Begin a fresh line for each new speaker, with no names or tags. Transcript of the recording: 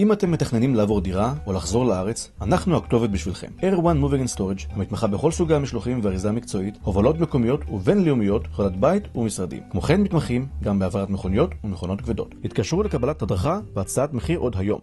אם אתם מתכננים לעבור דירה או לחזור לארץ, אנחנו הכתובת בשבילכם. Air One Moving and Storage, המתמחה בכל סוגי המשלוחים והאריזה המקצועית, הובלות מקומיות ובינלאומיות, חולת בית ומשרדים. כמו כן מתמחים גם בהעברת מכוניות ומכונות כבדות. התקשרו לקבלת הדרכה והצעת מחיר עוד היום.